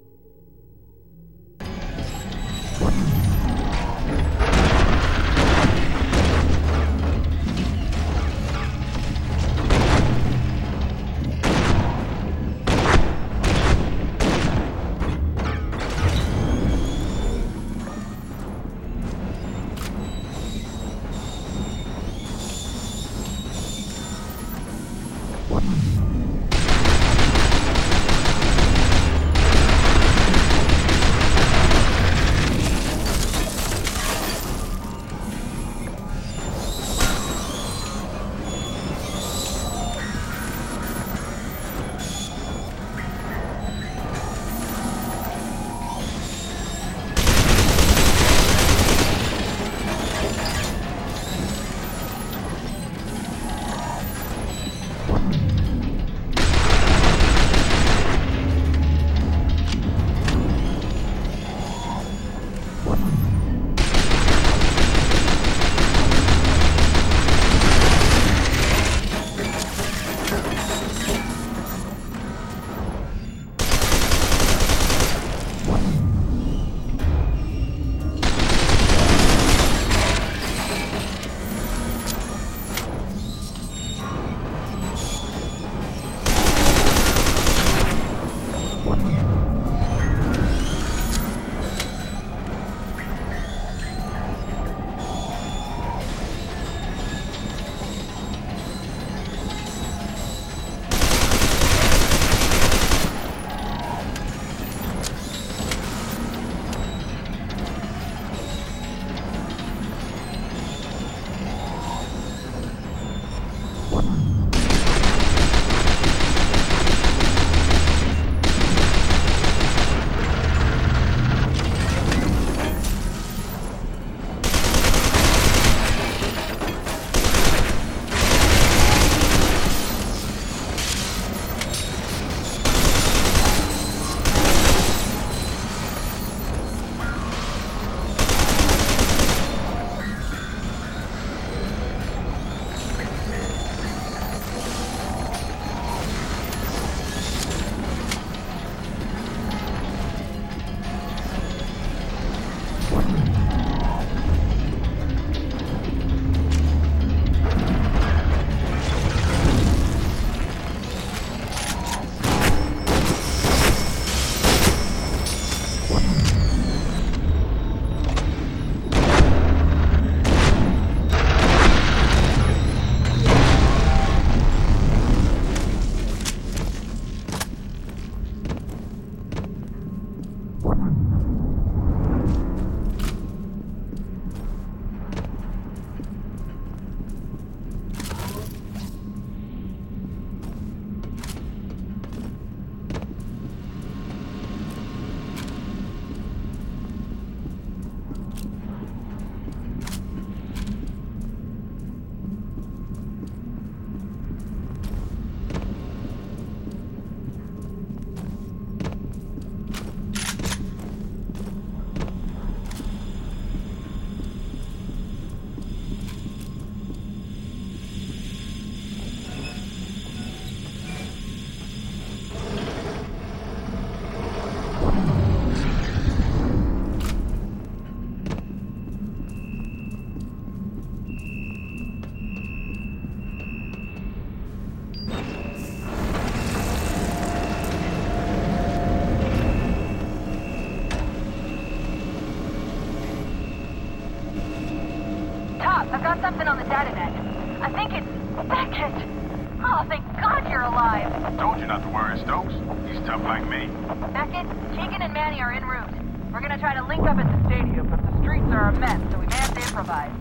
I've something on the data net. I think it's Becket. Oh, thank God you're alive. I told you not to worry, Stokes. He's tough like me. Becket, Keegan and Manny are en route. We're gonna try to link up at the stadium, but the streets are a mess, so we may have to improvise.